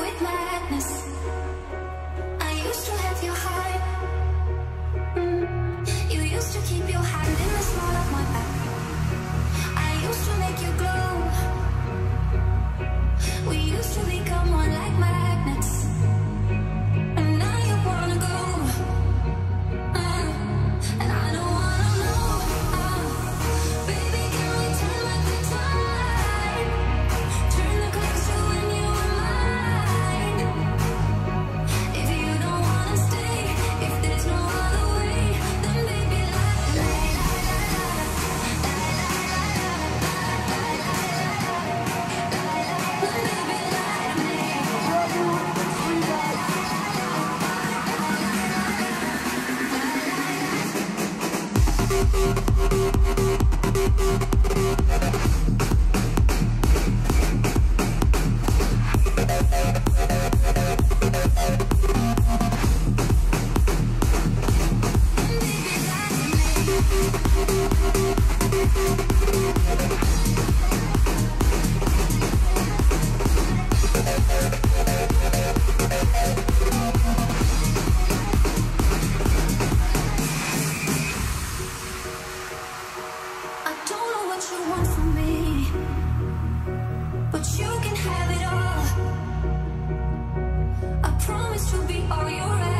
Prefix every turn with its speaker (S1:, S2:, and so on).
S1: with my promise to be all you're.